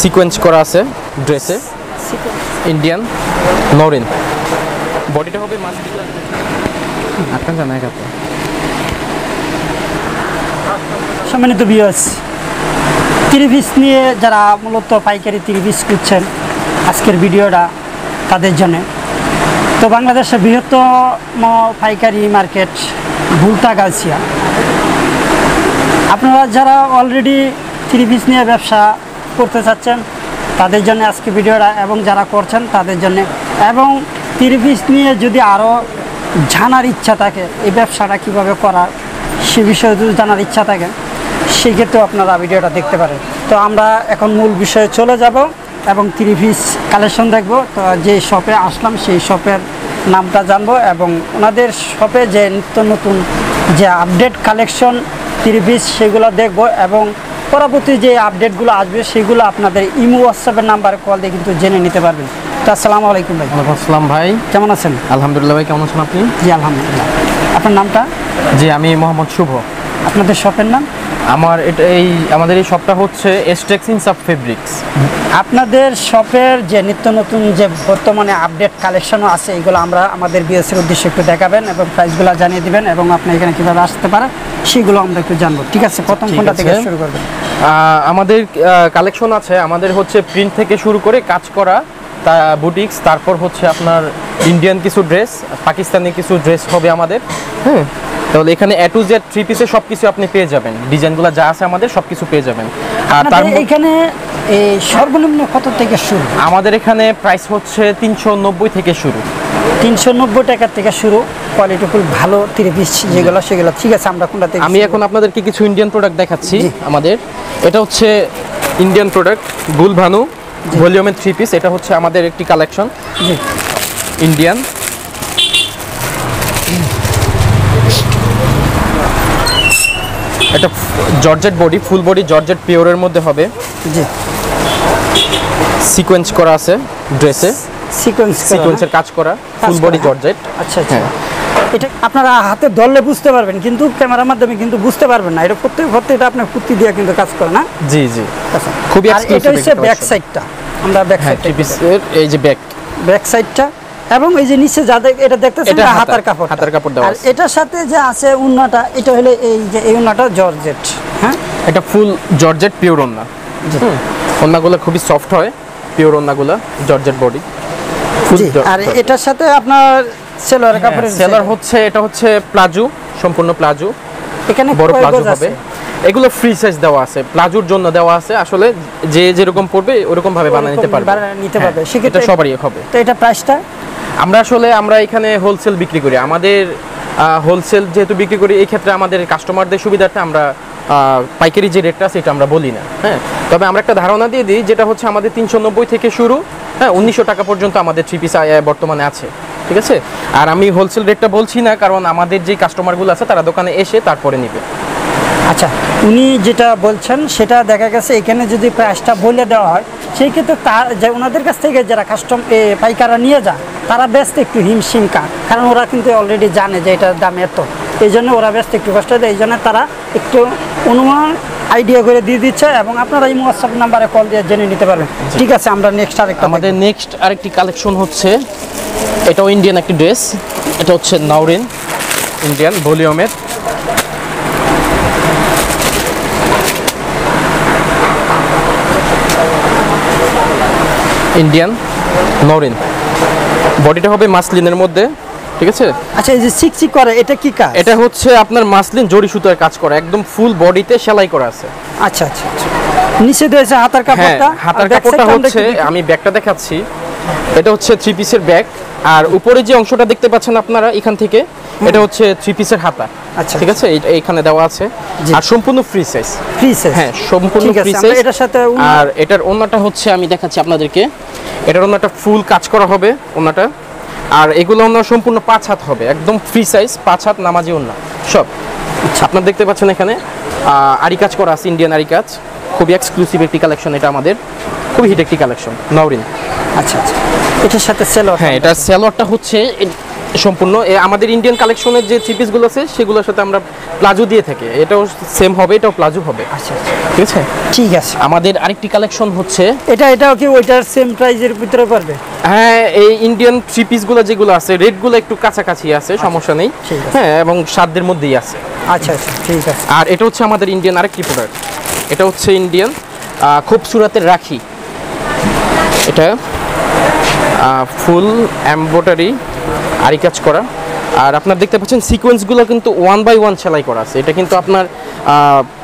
Sequence করা আছে ড্রেসে ইন্ডিয়ান নরিন বডিটা হবে মাস্কুলার আপনার জানা সম্মানিত বিয়স ত্রিভিস নিয়ে যারা মূলত পাইকারি ত্রিভিস খুঁজছেন আজকের ভিডিওটা তাদের জন্য। তো বাংলাদেশের বৃহত্তম পাইকারি মার্কেট ভুলতা গালসিয়া আপনারা যারা অলরেডি ত্রিভিস নিয়ে ব্যবসা করতে চাচ্ছেন, তাদের জন্য আজকে ভিডিওটা এবং যারা করছেন তাদের জন্য। এবং ত্রিভিস নিয়ে যদি আরও জানার ইচ্ছা থাকে, এই ব্যবসাটা কীভাবে করার সে বিষয়ে যদি জানার ইচ্ছা থাকে, সেক্ষেত্রেও আপনারা ভিডিওটা দেখতে পারেন। তো আমরা এখন মূল বিষয়ে চলে যাব এবং ত্রিভিস কালেকশন দেখব। তো যে শপে আসলাম, সেই শপের নামটা জানব এবং ওনাদের শপে যে নিত্য নতুন যে আপডেট কালেকশন ত্রিভিস সেগুলো দেখব এবং পরবর্তী যে আপডেটগুলো আসবে সেগুলো আপনাদের ইমো হোয়াটসঅ্যাপের নাম্বারে কল দিয়ে কিন্তু জেনে নিতে পারবেন। তো আসসালামু আলাইকুম ভাই। ওয়ালাইকুম আসসালাম ভাই। কেমন আছেন? আলহামদুলিল্লাহ ভাই কেমন আছেন আপনি? জি আলহামদুলিল্লাহ। আপনার নামটা? জি আমি মোহাম্মদ শুভ। আপনাদের শপের নাম? আমার এটা এই আমাদের এই শপটা হচ্ছে এস্টেক্সিং সাব ফেব্রিক্স আপনাদের শপের যে নিত্য নতুন যে বর্তমানে আপডেট কালেকশনও আছে এগুলো আমরা আমাদের বিএসসির উদ্দেশ্যে একটু দেখাবেন এবং প্রাইসগুলো জানিয়ে দিবেন এবং আপনি এখানে কীভাবে আসতে পারেন সেগুলো আমরা একটু জানব। ঠিক আছে প্রথম কোনটা থেকে শুরু করবেন? আমাদের কালেকশন আছে আমাদের হচ্ছে প্রিন্ট থেকে শুরু করে কাজ করা তা বুটিক্স তারপর হচ্ছে আপনার ইন্ডিয়ান কিছু ড্রেস পাকিস্তানি কিছু ড্রেস হবে আমাদের। হ্যাঁ তাহলে এখানে এ টু জেড থ্রি পিসে সব কিছু আপনি পেয়ে যাবেন। ডিজাইনগুলো যা আছে আমাদের সব কিছু পেয়ে যাবেন। আর তার এখানে এই সর্বনিম্ন কত থেকে শুরু? আমাদের এখানে প্রাইস হচ্ছে তিনশো নব্বই থেকে শুরু। তিনশো নব্বই টাকার থেকে শুরু। কোয়ালিটি ফুল ভালো তিরিশ যেগুলো সেগুলো। ঠিক আছে আমরা কোনটা থেকে আমি এখন আপনাদেরকে কিছু ইন্ডিয়ান প্রোডাক্ট দেখাচ্ছি আমাদের। এটা হচ্ছে ইন্ডিয়ান প্রোডাক্ট গুলভানু ভলিউমের থ্রি পিস এটা হচ্ছে আমাদের একটি কালেকশন জি। ইন্ডিয়ান এটা georgette body full body georgette পিওরের মধ্যে হবে। জি। সিকোয়েন্স করা আছে ড্রেসে। সিকোয়েন্স সিকোয়েন্সের কাজ করা ফুল বডি জর্জেট। আচ্ছা আচ্ছা। হ্যাঁ। এটা আপনারা হাতে ধরলে বুঝতে পারবেন কিন্তু ক্যামেরার মাধ্যমে কিন্তু বুঝতে পারবেন না। এটা প্রত্যেক এটা আপনার কুর্তি দিয়ে কিন্তু কাজ করে না? জি জি। আচ্ছা। খুবই এটা হচ্ছে ব্যাক সাইডটা আমরা ব্যাক হ্যাঁ সাইড এই যে ব্যাক ব্যাক সাইডটা এবং এই যে নিচে যা দেখ- এটা দেখতেছেন এটা হাতার- কাপড় হাতার কাপড় দেওয়া আর এটার সাথে যে আছে উন্নাটা এটা হলো এই যে এই উন্নাটা জর্জেট হ্যাঁ? এটা ফুল জর্জেট পিওর ওন্না হুম, ওন্নাগুলো খুবই সফট হয় পিওর ওন্নাগুলো জর্জেট বডি। আর এটার সাথে আপনার সেলোয়ার কাপড়ের সেলার হচ্ছে এটা হচ্ছে প্লাজো সম্পূর্ণ প্লাজো। এখানে বড় প্লাজো হবে। এগুলো ফ্রি সাইজ দেওয়া আছে। প্লাজোর জন্য দেওয়া আছে। আসলে যে যেরকম পড়বে ওরকম ভাবে বানিয়ে নিতে পারবে। নিতে হ্যাঁ, পারবে। এটা সেক্ষেত্রে সবারই হবে। তো এটা প্রাইসটা আমরা আসলে আমরা এখানে হোলসেল বিক্রি করি। আমাদের হোলসেল যেহেতু বিক্রি করি, এই ক্ষেত্রে আমাদের কাস্টমারদের সুবিধার্থে আমরা পাইকারি যে রেটটা এটা আমরা বলি না হ্যাঁ? তবে আমরা একটা ধারণা দিয়ে দিই, যেটা হচ্ছে আমাদের তিনশো নব্বই থেকে শুরু হ্যাঁ উনিশশো টাকা পর্যন্ত আমাদের থ্রি পিস বর্তমানে আছে, ঠিক আছে? আর আমি হোলসেল রেটটা বলছি না, কারণ আমাদের যে কাস্টমারগুলো আছে, তারা দোকানে এসে তারপরে নিবে। আচ্ছা উনি যেটা বলছেন, সেটা দেখা গেছে এখানে যদি প্রাইসটা বলে দেওয়া হয় সেই ক্ষেত্রে তার যে ওনাদের কাছ থেকে যারা কাস্টম পাইকাররা নিয়ে যায় তারা ব্যস্ত একটু হিমশিম কার কারণ ওরা কিন্তু অলরেডি জানে যে এটার দাম এত। এই জন্য ওরা ব্যস্ত একটু কষ্ট দেয়। এই জন্য তারা একটু অনুমান আইডিয়া করে দিয়ে দিচ্ছে এবং আপনারা এই হোয়াটসঅ্যাপ নাম্বারে কল দিয়ে জেনে নিতে পারবেন। ঠিক আছে আমরা নেক্সট আরেকটা আমাদের নেক্সট আরেকটি কালেকশন হচ্ছে এটাও ইন্ডিয়ান একটি ড্রেস এটা হচ্ছে নাউরিন ইন্ডিয়ান ভলিউমের ইন্ডিয়ান নরিন বডিটা হবে মাসলিনের মধ্যে ঠিক আছে? আচ্ছা এই যে চিকচিক করে এটা কি কাজ? এটা হচ্ছে আপনার মাসলিন জড়ি সুতার কাজ করে একদম ফুল বডিতে সেলাই করা আছে। আচ্ছা আচ্ছা নিচে নিচে আছে হাতার হ্যাঁ কাপড়টা হাতার কাপড়টা হচ্ছে আমি ব্যাগটা দেখাচ্ছি। এটা হচ্ছে থ্রি পিসের ব্যাগ আর উপরে যে অংশটা দেখতে পাচ্ছেন আপনারা এখান থেকে এটা হচ্ছে থ্রি পিসের হাতা। আচ্ছা, ঠিক আছে? এই- এইখানে দেওয়া আছে। আর সম্পূর্ণ ফ্রি সাইজ ফ্রি সাইজ হ্যাঁ সম্পূর্ণ ফ্রি সাইজ এটার সাথে আর এটার ওন্নাটা হচ্ছে আমি দেখাচ্ছি আপনাদেরকে। এটার ওন্নাটা ফুল কাজ করা হবে ওন্নাটা আর এগুলো ওন্না সম্পূর্ণ পাঁচ হাত হবে একদম ফ্রি সাইজ পাঁচ হাত নামাজি ওন্না সব। আপনারা দেখতে পাচ্ছেন এখানে আরি কাজ করা আছে ইন্ডিয়ান আরি কাজ। খুবই এক্সক্লুসিভ একটি কালেকশন এটা আমাদের। খুবই হিট একটি কালেকশন নাউরিন আচ্ছা আচ্ছা। এটার সাথে সেলোয়ার হ্যাঁ এটা সালোয়ারটা হচ্ছে সম্পূর্ণ আমাদের ইন্ডিয়ান কালেকশনের যে থ্রি পিসগুলো আছে সেগুলোর সাথে আমরা প্লাজো দিয়ে থাকি। এটাও সেম হবে এটাও প্লাজো হবে। আচ্ছা আচ্ছা। ঠিক আছে? ঠিক আছে। আমাদের আরেকটি কালেকশন হচ্ছে এটা এটাও কি ওইটার সেম প্রাইজের ভিতরে পারবে? হ্যাঁ এই ইন্ডিয়ান থ্রি পিসগুলো যেগুলো আছে রেটগুলো একটু কাছাকাছি আছে সমস্যা নেই। হ্যাঁ এবং সাধ্যের মধ্যেই আছে। আচ্ছা আচ্ছা। ঠিক আছে। আর এটা হচ্ছে আমাদের ইন্ডিয়ান আরেকটি প্রোডাক্ট এটা হচ্ছে ইন্ডিয়ান খুব সুরাতের রাখি। এটা ফুল এমব্রয়ডারি আরি কাজ করা। আর আপনার দেখতে পাচ্ছেন সিকোয়েন্সগুলো কিন্তু ওয়ান বাই ওয়ান সেলাই করা আছে। এটা কিন্তু আপনার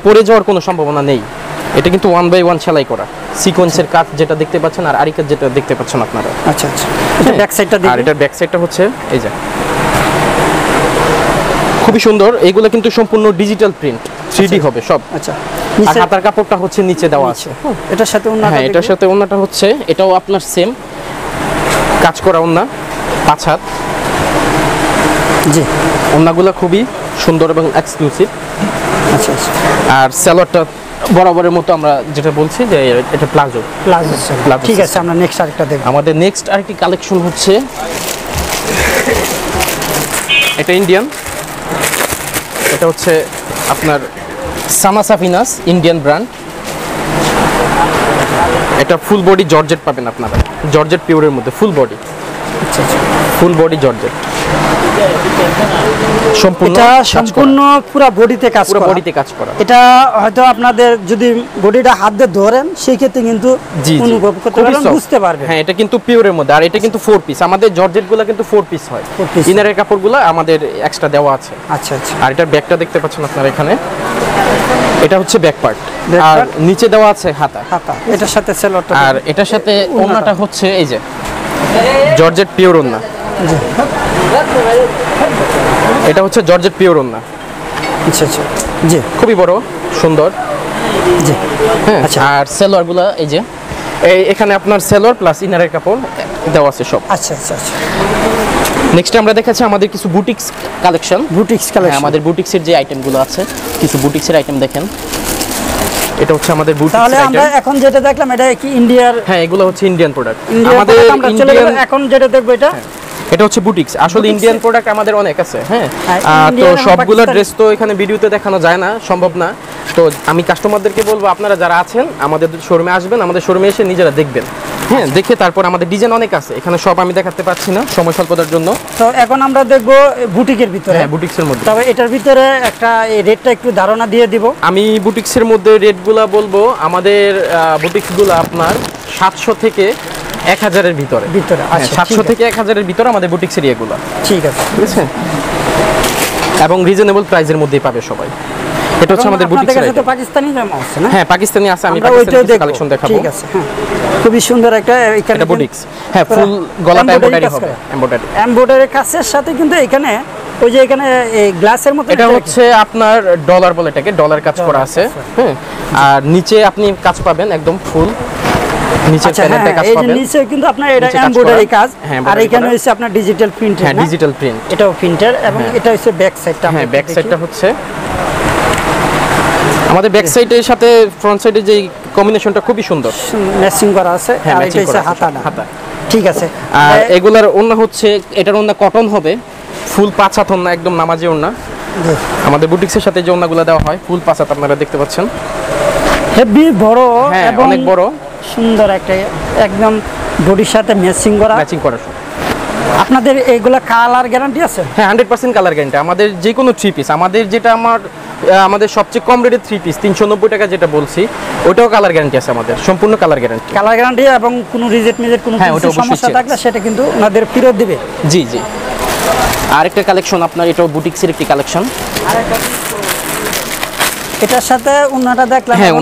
পড়ে যাওয়ার কোনো সম্ভাবনা নেই। এটা কিন্তু ওয়ান বাই ওয়ান সেলাই করা। সিকোয়েন্সের কাজ যেটা দেখতে পাচ্ছেন আর আরি কাজ যেটা দেখতে পাচ্ছেন আপনারা। আচ্ছা আচ্ছা। এটা ব্যাক সাইডটা আর এটার ব্যাক সাইডটা হচ্ছে এই যে। খুবই সুন্দর। এগুলো কিন্তু সম্পূর্ণ ডিজিটাল প্রিন্ট থ্রি হবে সব। আচ্ছা। হাতার কাপড়টা হচ্ছে নিচে দেওয়া আছে। এটার সাথে অন্য হ্যাঁ এটার সাথে ওন্নাটা হচ্ছে এটাও আপনার সেম কাজ করা ওন্না পাঁচ হাত। জি। ওন্নাগুলো খুবই সুন্দর এবং এক্সক্লুসিভ আচ্ছা আচ্ছা। আর স্যালোয়ারটা বরাবরের মতো আমরা যেটা বলছি যে এটা প্লাজো। প্লাজো ঠিক আছে আমরা নেক্সট আরেকটা দেখব। আমাদের নেক্সট আরেকটি কালেকশন হচ্ছে এটা ইন্ডিয়ান এটা হচ্ছে আপনার সানা সাফিনাস ইন্ডিয়ান ব্র্যান্ড এটা ফুল বডি জর্জেট পাবেন আপনারা। জর্জেট পিওরের মধ্যে full body full body georgette সম্পূর্ণ এটা সম্পূর্ণ পুরো বডিতে কাজ পুরো বডিতে কাজ করা। এটা হয়তো আপনাদের যদি বডিটা হাত দিয়ে ধরেন সেই ক্ষেত্রে কিন্তু জি জি। অনুভব করতে পারবেন বুঝতে পারবেন। হ্যাঁ এটা কিন্তু পিওরের মধ্যে। আর এটা কিন্তু ফোর পিস আমাদের জর্জেট কিন্তু ফোর পিস হয়। ইনারের কাপড়গুলো আমাদের এক্সট্রা দেওয়া আছে। আচ্ছা আচ্ছা। আর এটার ব্যাকটা দেখতে পাচ্ছেন আপনারা এখানে। এটা হচ্ছে ব্যাক পার্ট আর নিচে দেওয়া আছে হাতা। হাতা। এটার সাথে সেলরটা আর এটার সাথে ওন্নাটা হচ্ছে এই যে জর্জেট পিওর ওন্না। এটা হচ্ছে জর্জেট পিওর ওন্না আচ্ছা আচ্ছা। জি। খুবই বড় সুন্দর। জি। হ্যাঁ আচ্ছা। আর সেলোয়ারগুলা এই যে এই এখানে আপনার সেলোয়ার প্লাস ইনারের কাপড় দেওয়া আছে সব। আচ্ছা আচ্ছা আচ্ছা। নেক্সট আমরা দেখাচ্ছি আমাদের কিছু বুটিক্স কালেকশন। বুটিক্স হ্যাঁ, কালেকশন। আমাদের বুটিক্সের যে আইটেমগুলো আছে কিছু বুটিক্সের আইটেম দেখেন। এটা হচ্ছে আমাদের তাহলে আমরা এখন যেটা দেখলাম এটা কি ইন্ডিয়ার হ্যাঁ এগুলো হচ্ছে ইন্ডিয়ান প্রোডাক্ট আমাদের এখন যেটা দেখব এটা। এটা হচ্ছে বুটিক্স। আসলে ইন্ডিয়ান প্রোডাক্ট আমাদের অনেক আছে হ্যাঁ? তো সবগুলো ড্রেস তো এখানে ভিডিওতে দেখানো যায় না সম্ভব না। তো আমি কাস্টমারদেরকে বলব আপনারা যারা আছেন আমাদের শোরুমে আসবেন আমাদের শোরুমে এসে নিজেরা দেখবেন। হ্যাঁ দেখে তারপর আমাদের ডিজাইন অনেক আছে এখানে সব আমি দেখাতে পারছি না সময় স্বল্পতার জন্য। তো এখন আমরা দেখব বুটিকের ভিতরে। হ্যাঁ বুটিক্সের মধ্যে। তবে এটার ভিতরে একটা রেটটা একটু ধারণা দিয়ে দিব। আমি বুটিক্সের মধ্যে রেটগুলা বলব আমাদের বুটিক্সগুলো আপনার সাতশো থেকে এক হাজারের ভিতরে। ভিতরে হ্যাঁ, আচ্ছা সাতশো থেকে এক হাজারের ভিতরে আমাদের বুটিক্সের ইয়েগুলো আছে, ঠিক আছে। ঠিক আছে? এবং রিজনেবল প্রাইসের মধ্যেই পাবে সবাই। এটা হচ্ছে আমাদের কাছে তো পাকিস্তানি জামা আছে না? হ্যাঁ পাকিস্তানি আছে আমি পাকিস্তানি কালেকশন দেখাবো। ঠিক আছে হ্যাঁ। খুবই সুন্দর একটা এখানে বুটিক্স হ্যাঁ ফুল গলাটা এমব্রয়ডারি হবে এমব্রয়ডারি এমব্রয়ডারি কাজের সাথে কিন্তু এখানে ওই যে এখানে এই গ্লাসের মতো এটা হচ্ছে আপনার ডলার বলে এটাকে ডলার কাজ করা আছে হ্যাঁ। আর নিচে আপনি কাজ পাবেন একদম ফুল নিচের আচ্ছা হ্যাঁ পাবেন। নিচে কিন্তু আপনার এটা এমব্রয়ডারি কাজ। হ্যাঁ, আর এখানে আপনার ডিজিটাল প্রিন্ট হ্যাঁ ডিজিটাল প্রিন্ট এটাও প্রিন্টার এবং এটা হচ্ছে ব্যাক সাইডটা হ্যাঁ ব্যাক সাইডটা হচ্ছে আমাদের ব্যাক সাইডের সাথে ফ্রন্ট সাইডের যে কম্বিনেশনটা খুবই সুন্দর। ম্যাচিং করা আছে। হ্যাঁ আর এটা হচ্ছে হাতাটা হাতা ঠিক আছে। আর এগুলার ওন্না হচ্ছে এটার ওন্না কটন হবে। ফুল পাঁচ হাত ওন্না একদম নামাজি ওন্না। আমাদের বুটিক্সের সাথে যে ওন্নাগুলো দেওয়া হয় ফুল পাঁচ হাত আপনারা দেখতে পাচ্ছেন। হেভি বড় হ্যাঁ এবং অনেক বড়। সুন্দর একটা একদম বডির সাথে ম্যাচিং করা। ম্যাচিং করা আপনাদের এইগুলা কালার গ্যারান্টি আছে? হ্যাঁ হান্ড্রেড পার্সেন্ট কালার গ্যারান্টি আমাদের যে কোনো থ্রি পিস আমাদের যেটা আমার আমাদের সবচেয়ে কম রেটের থ্রি পিস তিনশো নব্বই টাকা যেটা বলছি ওটাও কালার গ্যারান্টি আছে আমাদের সম্পূর্ণ কালার গ্যারান্টি কালার গ্যারান্টি এবং কোনো রিজেক্ট মিজেক্ট কোনো হ্যাঁ, ওটা সমস্যা। থাকলে সেটা কিন্তু ওনাদের ফেরত দেবে। জি জি। আরেকটা কালেকশন আপনার এটাও বুটিক্সের একটি কালেকশন এটার সাথে উন্নাটা দেখলাম হ্যাঁ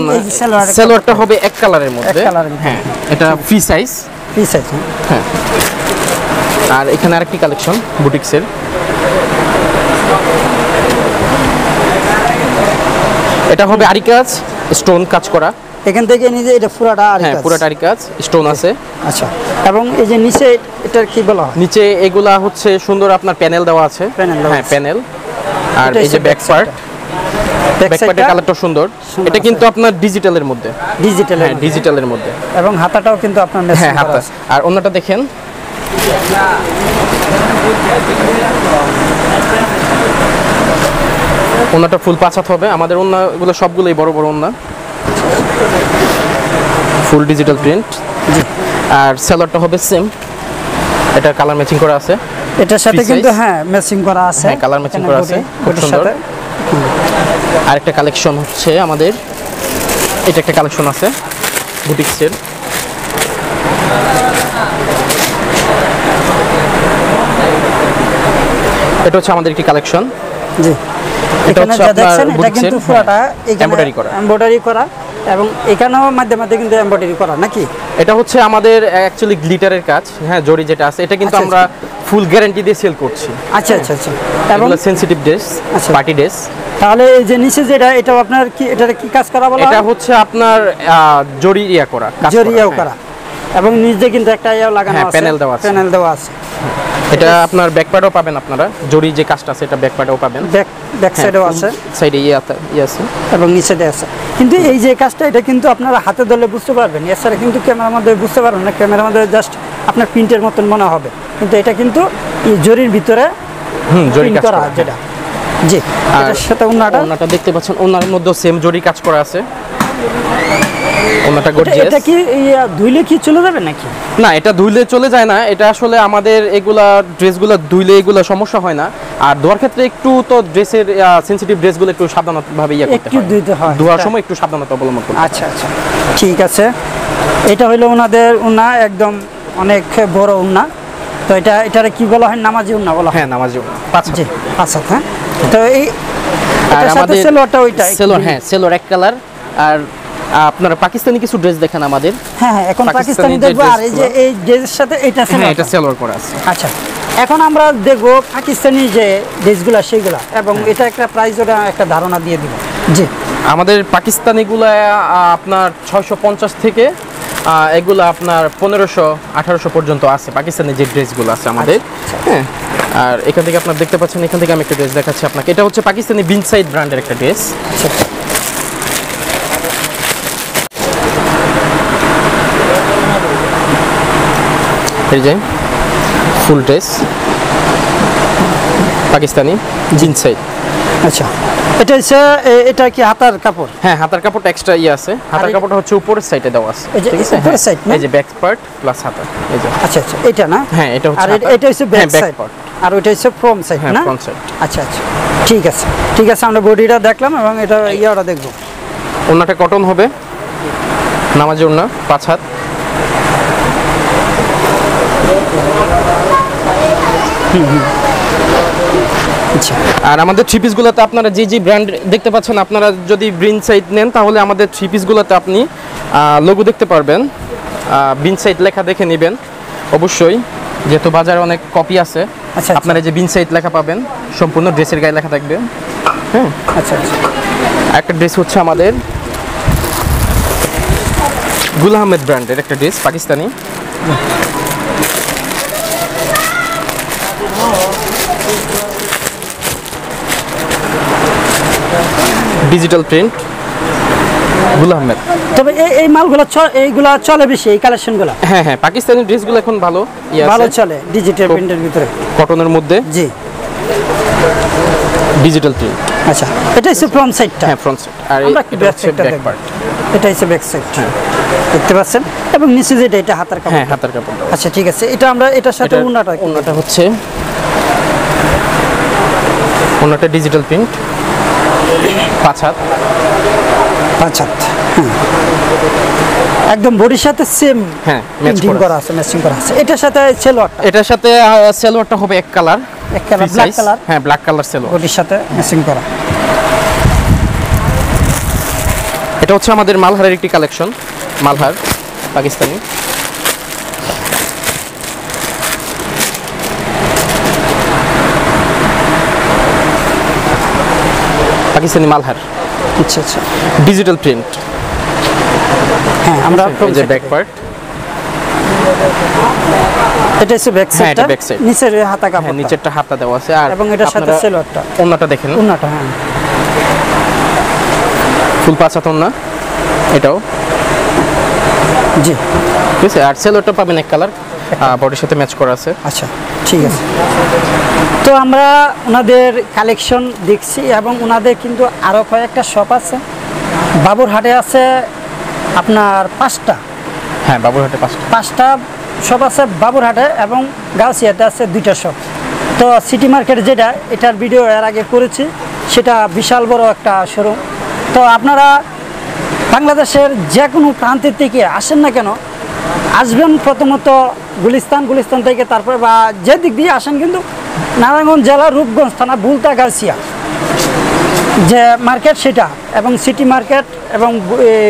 সালোয়ারটা হবে এক কালারের মধ্যে। হ্যাঁ এটা ফ্রি সাইজ পিস আছে হ্যাঁ। আর এখানে আরেকটি কালেকশন বুটিক্সের। এটা হবে আরি কাজ স্টোন কাজ করা। এখান থেকে নিজে এটা পুরাটা আর হ্যাঁ পুরোটা আরি কাজ স্টোন আছে। আচ্ছা এবং এই যে নিচে এটার কি বলা হয়? নিচে এগুলা হচ্ছে সুন্দর আপনার প্যানেল দেওয়া আছে। দেওয়া হ্যাঁ প্যানেল। আর এই যে ব্যাক পার্ট। ব্যাক ব্যাক কালারটা সুন্দর। এটা কিন্তু আপনার ডিজিটালের মধ্যে। ডিজিটাল হ্যাঁ ডিজিটালের মধ্যে। এবং হাতাটাও কিন্তু আপনার হ্যাঁ হাতা। আর অন্যটা দেখেন। ওনাটা ফুল পাঁচ হাত হবে। আমাদের ওনাগুলো সবগুলোই বড় বড় ওনা ফুল ডিজিটাল প্রিন্ট আর সেলারটা হবে সেম এটা কালার ম্যাচিং করা আছে। এটার সাথে কিন্তু হ্যাঁ ম্যাচিং করা আছে। colour matching করা আছে, খুব সুন্দর। সাথে। আরেকটা কালেকশন হচ্ছে আমাদের। এটা একটা কালেকশন আছে বুটিক্সের এটা হচ্ছে আমাদের একটি কালেকশন। জি। এটা হচ্ছে দেখছেন এটা কিন্তু পুরাটা হ্যাঁ, করা। এমব্রয়ডারি করা এবং এখানেও মাঝে মাঝে কিন্তু এমব্রয়ডারি করা নাকি? এটা হচ্ছে আমাদের অ্যাকচুয়ালি গ্লিটারের কাজ। হ্যাঁ জরি যেটা আছে এটা কিন্তু আচ্ছা, আমরা ফুল গ্যারান্টি দিয়ে সেল করছি। আচ্ছা আচ্ছা আচ্ছা। এবং সেনসিটিভ ড্রেস আচ্ছা। পার্টি ড্রেস তাহলে এই যে নিচে যেটা এটা আপনার কি এটা কি কাজ করা বলা এটা হচ্ছে আপনার জরি ইয়া করা কাজ ইয়া হ্যাঁ। করা। এবং নিচে কিন্তু একটা ইয়েও লাগানো হ্যাঁ, আছে। panel দেওয়া আছে। প্যানেল দেওয়া আছে। এটা আপনার ব্যাকপ্যাডও পাবেন আপনারা। জরি যে কাজটা আছে এটা ব্যাকপ্যাডও পাবেন। ব্যাক ব্যাক সাইডেও আছে। সাইডে ইয়ে আছে- ইয়ে আছে। এবং নিচে দিয়ে আছে। কিন্তু এই যে কাজটা এটা কিন্তু আপনারা হাতে ধরলে বুঝতে পারবেন। এছাড়া কিন্তু ক্যামেরার মধ্যে বুঝতে পারবেন না। ক্যামেরার মধ্যে জাস্ট আপনার প্রিন্টের মতন মনে হবে। কিন্তু এটা কিন্তু এই জরির ভিতরে হুম জরি কাজ করা যেটা। জি আর এটার সাথে উন্নাটা ওনাটা দেখতে পাচ্ছেন ওনার মধ্যে সেম জরি কাজ করা আছে। ওনাটা এটা- গর্জিয়াস এটা কি ইয়া, ধুইলে কি চলে যাবে নাকি? না এটা ধুইলে চলে যায় না। এটা আসলে আমাদের এগুলা ড্রেসগুলো ধুইলে এগুলো সমস্যা হয় না। আর ধোয়ার ক্ষেত্রে একটু তো ড্রেসের সেন্সিটিভ ড্রেসগুলো একটু সাবধানভাবে ইয়ে করতে একটু হয়। ধুইতে হয় ধোয়ার সময় একটু সাবধানতা অবলম্বন করতে হয়। আচ্ছা আচ্ছা। ঠিক আছে। এটা হলো ওনাদের উন্না একদম অনেক বড় উন্না তো এটা এটারে কি বলা হয়? নামাজি উন্না বলা হয়? নামাজ পাঁচ জি আচ্ছা হ্যাঁ? তো এই আর আমাদের সেলোয়ারটা ওইটা দিন। হ্যাঁ সেলোর এক কালার। আর আপনারা পাকিস্তানি কিছু ড্রেস দেখেন আমাদের। হ্যাঁ হ্যাঁ এখন পাকিস্তানি দেখব। আর এই যে এই ড্রেসের সাথে এটা হ্যাঁ এটা সেলোর করা আছে। আচ্ছা এখন আমরা দেখব পাকিস্তানি যে ড্রেসগুলো সেগুলা এবং হ্যাঁ। এটা একটা প্রাইস ওটা একটা ধারণা দিয়ে দিব। জি। আমাদের পাকিস্তানিগুলো আপনার ছয়শো পঞ্চাশ থেকে এগুলো আপনার পনেরোশো আঠারোশো পর্যন্ত আছে। পাকিস্তানি যে ড্রেসগুলো আছে আমাদের হ্যাঁ। আর এখান থেকে আপনার দেখতে পাচ্ছেন এখান থেকে আমি একটা ড্রেস দেখাচ্ছি আপনাকে। এটা হচ্ছে পাকিস্তানি বিনসাইড ব্র্যান্ডের একটা ড্রেস। আচ্ছা এই যে ফুল ড্রেস। পাকিস্তানি জিন্সাইড আচ্ছা। এটা হচ্ছে এটা কি হাতার কাপড়? হ্যাঁ হাতার কাপড়টা এক্সট্রা ইয়ে আছে। হাতার কাপড়টা হচ্ছে উপরের সাইডে দেওয়া আছে ঠিক আছে? উপরের হ্যাঁ। এই যে ব্যাক পার্ট প্লাস হাতা এই যে। আচ্ছা আচ্ছা এটা না? হ্যাঁ এটা হচ্ছে আর এটা- হচ্ছে ব্যাক সাইড আর ওইটা হচ্ছে সাইড হ্যাঁ না? ফ্রন্ট সাইড আচ্ছা আচ্ছা ঠিক আছে। ঠিক আছে আমরা বডিটা দেখলাম এবং এটা ইয়াটা দেখব। ওনাটা কটন হবে। নামাজের ওনা পাঁচ হাত। আচ্ছা। আর আমাদের থ্রি পিসগুলোতে আপনারা যে যে ব্র্যান্ড দেখতে পাচ্ছেন আপনারা যদি ব্রিন সাইড নেন তাহলে আমাদের থ্রি পিসগুলোতে আপনি লোগো দেখতে পারবেন। বিন সাইড লেখা দেখে নেবেন অবশ্যই। যেহেতু বাজারে অনেক কপি আছে আচ্ছা। আপনারা যে বিন সাইড লেখা পাবেন সম্পূর্ণ ড্রেসের গায়ে লেখা থাকবে। হ্যাঁ? আচ্ছা আচ্ছা। একটা ড্রেস হচ্ছে আমাদের গুল আহমেদ ব্র্যান্ডের একটা ড্রেস পাকিস্তানি। ডিজিটাল প্রিন্ট গুল আহমেদ। তবে এই এই মালগুলো এইগুলা চলে বেশি এই কালেকশনগুলো হ্যাঁ হ্যাঁ পাকিস্তানি ড্রেসগুলো এখন ভালো ভালো চলে ডিজিটাল প্রিন্টের ভিতরে। কটনের মধ্যে। জি। ডিজিটাল প্রিন্ট আচ্ছা এটা হচ্ছে ফ্রন্ট সাইডটা হ্যাঁ ফ্রন্ট সাইড আর আমরা এটা ব্যাক হচ্ছে সাইডটা দেখব এটা হচ্ছে ব্যাক সাইড দেখতে পাচ্ছেন? এবং নিচে যেটা এটা হাতার কাপড় হ্যাঁ হাতার কাপড়। আচ্ছা ঠিক আছে। এটা আমরা এটার সাথে উন্নাটা কি? হচ্ছে ওনাটা ডিজিটাল প্রিন্ট পাঁচ হাত। একদম বডির সাথে সেম হ্যাঁ ম্যাচ করা আছে ম্যাচিং করা আছে। এটার সাথে সেলোয়ারটা এটার সাথে সেলোয়ারটা হবে এক কালার এক কালার ব্ল্যাক কালার হ্যাঁ ব্ল্যাক কালার সেলোয়ার বডির সাথে ম্যাচিং করা। এটা হচ্ছে আমাদের মালহারের একটি কালেকশন মালহার পাকিস্তানি। পাকিস্তানি মালহার আচ্ছা আচ্ছা। ডিজিটাল প্রিন্ট হ্যাঁ আমরা যে ব্যাক পার্ট এটা হচ্ছে ব্যাক হ্যাঁ, এটা সাইডটা back side। নিচের হাতা হ্যাঁ কাপড় নিচেরটা হাতটা দেওয়া আছে। আর এবং এটার সাথে সেলোয়ারটা ওন্নাটা দেখেন। উন্নাটা হ্যাঁ। ফুল পাঁচ হাত ওন্না এটাও। জি। ঠিক আছে আর সেলোয়ারটা পাবেন এক কালার বডির সাথে ম্যাচ করা আছে। আচ্ছা ঠিক আছে। তো আমরা ওনাদের কালেকশন দেখছি এবং ওনাদের কিন্তু আরও কয়েকটা শপ আছে। বাবুরহাটে আছে আপনার পাঁচটা। হ্যাঁ বাবুরহাটে পাঁচটা। পাঁচটা শপ আছে বাবুরহাটে এবং গাউসিয়াতে আছে দুইটা শপ তো সিটি মার্কেট যেটা এটার ভিডিও এর আগে করেছি সেটা বিশাল বড় একটা শোরুম তো আপনারা বাংলাদেশের যে কোনো প্রান্তের থেকে আসেন না কেন আসবেন প্রথমত গুলিস্তান গুলিস্তান থেকে তারপরে বা যে দিক দিয়ে আসেন কিন্তু নারায়ণগঞ্জ জেলার রূপগঞ্জ থানা বুলতা গার্সিয়া। যে মার্কেট সেটা এবং সিটি মার্কেট এবং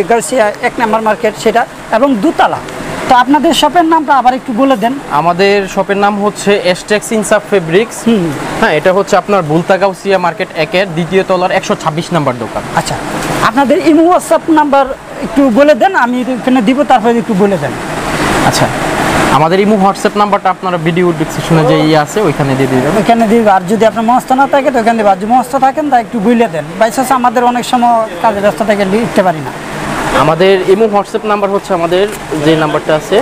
গার্সিয়া এক নাম্বার মার্কেট সেটা এবং দুতলা। তো আপনাদের শপের নামটা আবার একটু বলে দেন। আমাদের শপের নাম হচ্ছে এসটেক্স ইনসাফ ফেব্রিক্স। হ্যাঁ এটা হচ্ছে আপনার বুলতাগাউসিয়া মার্কেট একের দ্বিতীয় তলার একশো ছাব্বিশ নাম্বার দোকান। আচ্ছা আপনাদের ইমো হোয়াটসঅ্যাপ নাম্বার একটু বলে দেন আমি এখানে দিব তারপরে একটু বলে দেন। আচ্ছা আমাদের ইমো হোয়াটসঅ্যাপ নাম্বারটা আপনারা ভিডিও ডিসক্রিপশনে যে ইয়ে আছে ওইখানে দিয়ে দিয়ে দেবেন ওইখানে দিব আর যদি আপনার মস্ত না থাকে তো ওখানে দিব আর যদি মস্ত থাকেন তা একটু বলে দেন। বাইসাস আমাদের অনেক সময় কাজের ব্যস্ত থেকে লিখতে পারি না। আমাদের ইমো হোয়াটসঅ্যাপ নাম্বার হচ্ছে আমাদের যে নাম্বারটা আছে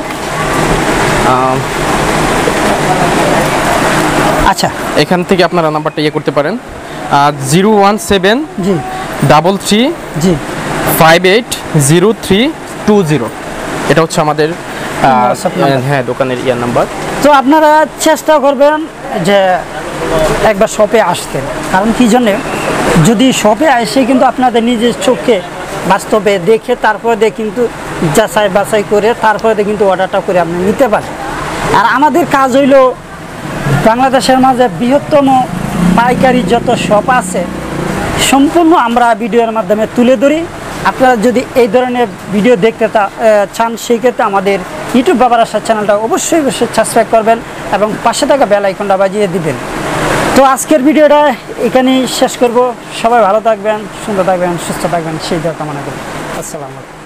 আচ্ছা। এখান থেকে আপনারা নাম্বারটা ইয়ে করতে পারেন। আর জিরো ওয়ান সেভেন জি। ডাবল থ্রি জি। Five eight zero three two zero. এটা হচ্ছে আমাদের। হ্যাঁ দোকানের ইয়ার নাম্বার। তো আপনারা চেষ্টা করবেন যে একবার শপে আসতে। কারণ কি জন্যে? যদি শপে এসে কিন্তু আপনাদের নিজের চোখে বাস্তবে দেখে তারপরে দিয়ে কিন্তু যাচাই বাছাই করে তারপরে দিয়ে কিন্তু অর্ডারটা করে আপনি নিতে পারেন। আর আমাদের কাজ হইল বাংলাদেশের মাঝে বৃহত্তম পাইকারি যত শপ আছে সম্পূর্ণ আমরা ভিডিওর মাধ্যমে তুলে ধরি। আপনারা যদি এই ধরনের ভিডিও দেখতে চান সেই ক্ষেত্রে আমাদের ইউটিউব বাবার আসার চ্যানেলটা অবশ্যই অবশ্যই সাবস্ক্রাইব করবেন এবং পাশে থাকা বেল আইকনটা বাজিয়ে দিবেন। তো আজকের ভিডিওটা এখানেই শেষ করব। সবাই ভালো থাকবেন, সুন্দর থাকবেন, সুস্থ থাকবেন, সেই দরকার কামনা করি। আসসালামু আলাইকুম।